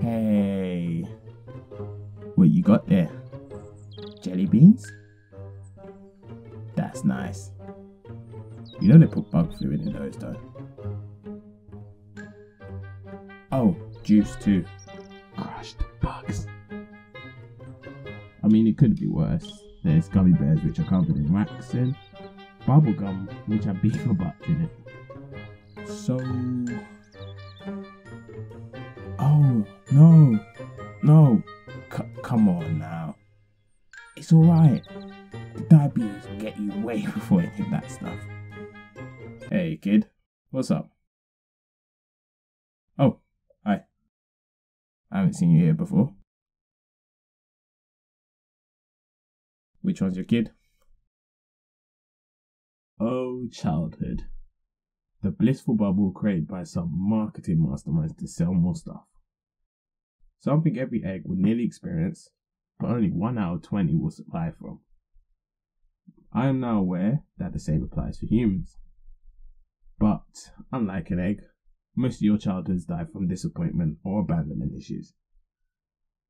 Hey, what you got there? Jelly beans? That's nice. You know they put bug fluid in those though. Oh, juice too. Crushed bugs. I mean, it could be worse. There's gummy bears which are covered in wax and bubblegum which have beaver butts in it. So. No. No. C- come on now. It's alright. The diabetes will get you way before any of that stuff. Hey, kid. What's up? Oh, hi. I haven't seen you here before. Which one's your kid? Oh, childhood. The blissful bubble created by some marketing masterminds to sell more stuff. Something every egg would nearly experience, but only 1 out of 20 will survive from. I am now aware that the same applies for humans. But, unlike an egg, most of your childhoods die from disappointment or abandonment issues.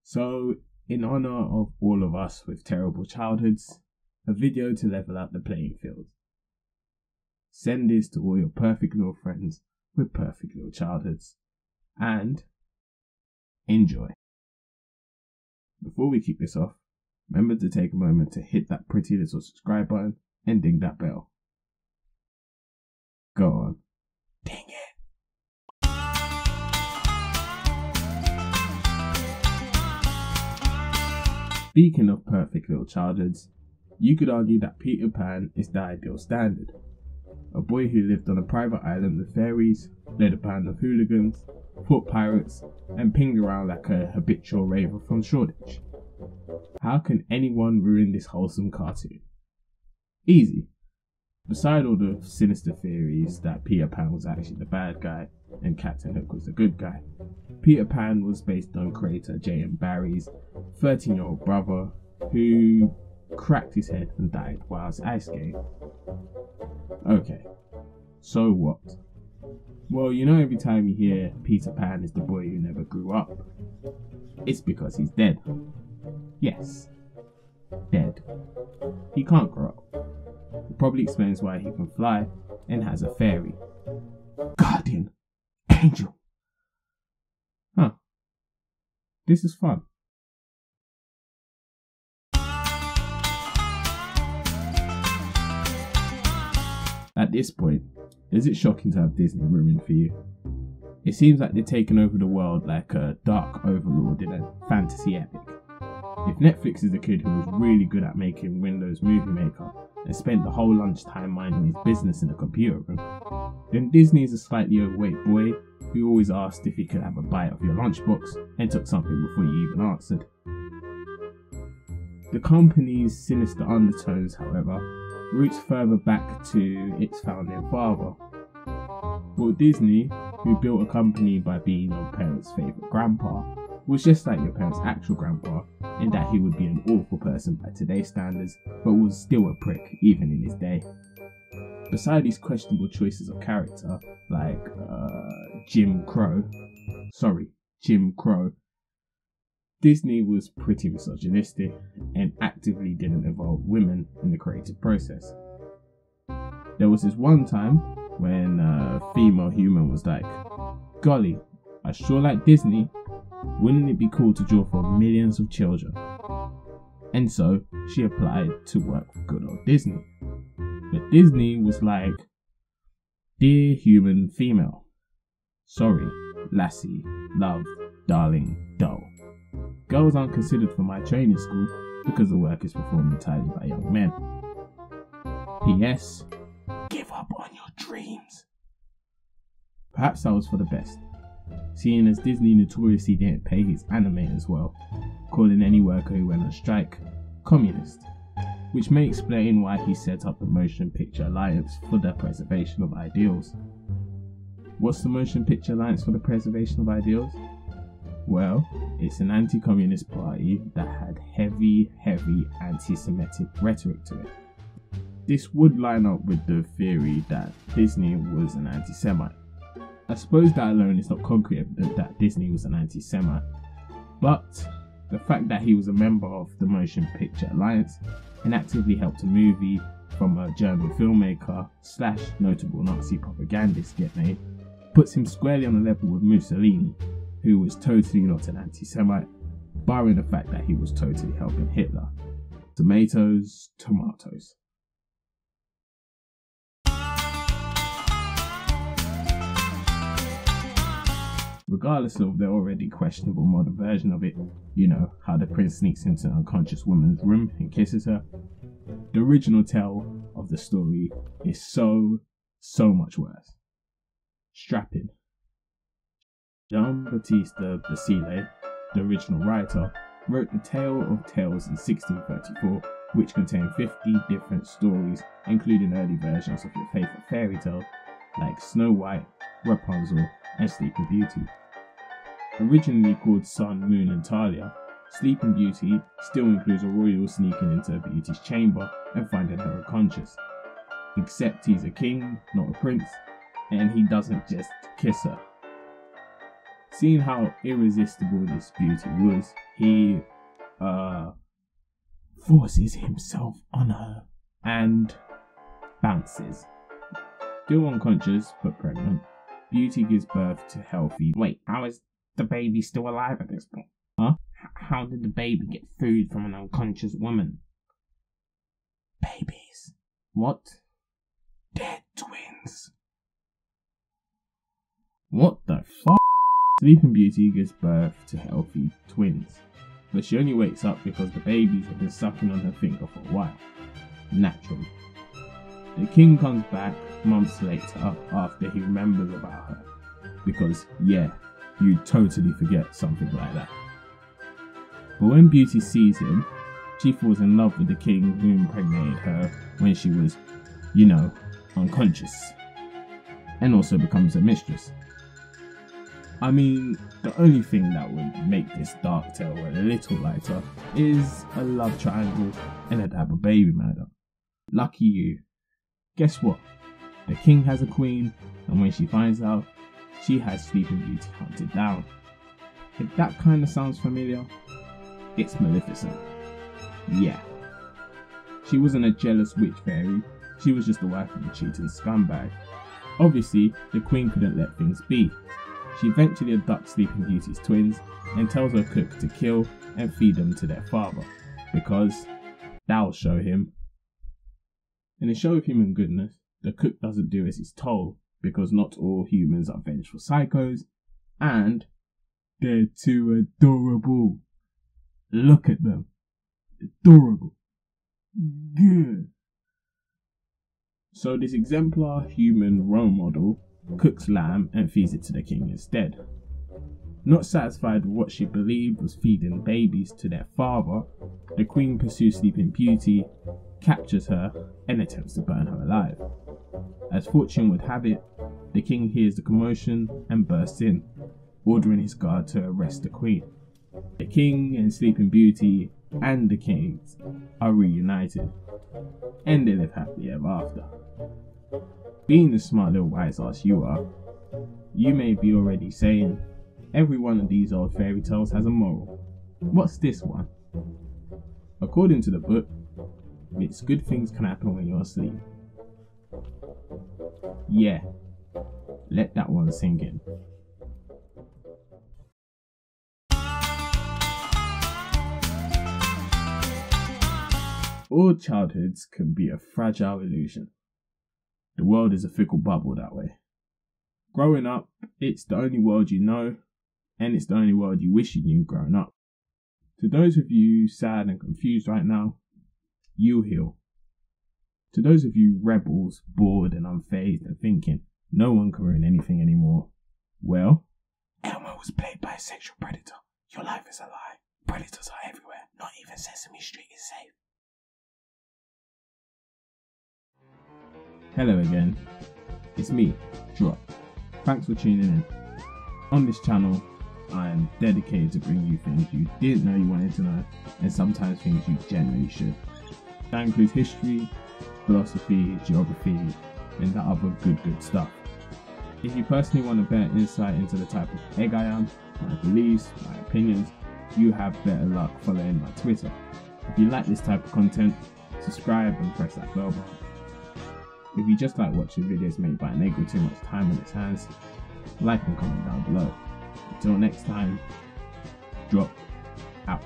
So, in honor of all of us with terrible childhoods, a video to level out the playing field. Send this to all your perfect little friends with perfect little childhoods. And enjoy. Before we kick this off, remember to take a moment to hit that pretty little subscribe button and ding that bell. Go on. Ding it. Speaking of perfect little childhoods, you could argue that Peter Pan is the ideal standard. A boy who lived on a private island with fairies, led a band of hooligans, fought pirates, and pinged around like a habitual raver from Shoreditch. How can anyone ruin this wholesome cartoon? Easy. Beside all the sinister theories that Peter Pan was actually the bad guy and Captain Hook was the good guy, Peter Pan was based on creator J.M. Barrie's 13 year old brother who cracked his head and died whilst ice skating. Okay, so what? Well, you know, every time you hear Peter Pan is the boy who never grew up, it's because he's dead. Yes, dead. He can't grow up. It probably explains why he can fly and has a fairy. Guardian, angel. Huh. This is fun. At this point, is it shocking to have Disney ruined for you? It seems like they're taking over the world like a dark overlord in a fantasy epic. If Netflix is the kid who was really good at making Windows Movie Maker and spent the whole lunchtime minding his business in a computer room, then Disney is a slightly overweight boy who always asked if he could have a bite of your lunchbox and took something before you even answered. The company's sinister undertones, however, roots further back to its founding father. Walt Disney, who built a company by being your parents' favourite grandpa, was just like your parents' actual grandpa in that he would be an awful person by today's standards, but was still a prick even in his day. Beside these questionable choices of character, like uh, Jim Crow, sorry, Jim Crow, Disney was pretty misogynistic and actively didn't involve women creative process. There was this one time when a female human was like, Golly, I sure like Disney. Wouldn't it be cool to draw for millions of children? And so she applied to work for good old Disney. But Disney was like, Dear human female, sorry, lassie, love, darling, doll. Girls aren't considered for my training school because the work is performed entirely by young men. P.S. Give up on your dreams. Perhaps that was for the best, seeing as Disney notoriously didn't pay his animators well, calling any worker who went on strike communist, which may explain why he set up the Motion Picture Alliance for the preservation of ideals. What's the Motion Picture Alliance for the preservation of ideals? Well, it's an anti communist party that had heavy, heavy anti Semitic rhetoric to it. This would line up with the theory that Disney was an anti Semite. I suppose that alone is not concrete evidence that Disney was an anti Semite, but the fact that he was a member of the Motion Picture Alliance and actively helped a movie from a German filmmaker slash notable Nazi propagandist get made puts him squarely on a level with Mussolini, who was totally not an anti Semite, barring the fact that he was totally helping Hitler. Tomatoes, tomatoes. regardless of the already questionable modern version of it, you know, how the prince sneaks into an unconscious woman's room and kisses her, the original tale of the story is so, so much worse. Strapping. Jean Baptiste Basile, the original writer, wrote the Tale of Tales in 1634, which contained 50 different stories, including early versions of your favorite fairy tales like Snow White, Rapunzel, and Sleeping Beauty. Originally called Sun, Moon, and Talia, Sleeping Beauty still includes a royal sneaking into Beauty's chamber and finding her unconscious. Except he's a king, not a prince, and he doesn't just kiss her. Seeing how irresistible this beauty was, he uh forces himself on her and bounces. Still unconscious but pregnant, Beauty gives birth to Healthy. Wait, how is the baby still alive at this point? Huh? H- how did the baby get food from an unconscious woman? Babies. What? Dead twins. What the fuck? Sleeping Beauty gives birth to healthy twins, but she only wakes up because the babies have been sucking on her finger for a while. Naturally. The king comes back months later after he remembers about her. Because, yeah, you totally forget something like that. But when Beauty sees him, she falls in love with the king who impregnated her when she was, you know, unconscious, and also becomes a mistress. I mean, the only thing that would make this dark tale a little lighter is a love triangle and a dab of baby murder. Lucky you. Guess what? The king has a queen, and when she finds out, she has Sleeping Beauty hunted down. If that kind of sounds familiar, it's Maleficent. Yeah. She wasn't a jealous witch fairy, she was just the wife of a cheating scumbag. Obviously, the queen couldn't let things be. She eventually abducts Sleeping Beauty's twins and tells her cook to kill and feed them to their father, because that'll show him. In a show of human goodness, the cook doesn't do as he's told because not all humans are vengeful psychos, and they're too adorable. Look at them. Adorable. Good. So this exemplar human role model cooks lamb and feeds it to the king instead. Not satisfied with what she believed was feeding babies to their father, the queen pursues Sleeping Beauty, captures her, and attempts to burn her alive. As fortune would have it, the king hears the commotion and bursts in, ordering his guard to arrest the queen. The king and Sleeping Beauty and the kings are reunited, and they live happily ever after. Being the smart little wise ass you are, you may be already saying, every one of these old fairy tales has a moral. What's this one? According to the book, it's good things can happen when you're asleep. Yeah, let that one sink in. All childhoods can be a fragile illusion. The world is a fickle bubble that way. Growing up, it's the only world you know, and it's the only world you wish you knew growing up. To those of you sad and confused right now, you heal. To those of you rebels, bored and unfazed and thinking, no one can ruin anything anymore, well, Elmo was played by a sexual predator. Your life is a lie. Predators are everywhere. Not even Sesame Street is safe. Hello again. It's me, Drop. Thanks for tuning in. On this channel, I am dedicated to bring you things you didn't know you wanted to know, and sometimes things you generally should. That includes history, philosophy, geography, and that other good, good stuff. If you personally want a better insight into the type of egg I am, my beliefs, my opinions, you have better luck following my Twitter. If you like this type of content, subscribe and press that bell button. If you just like watching videos made by an egg with too much time on its hands, like and comment down below. Until next time, drop out.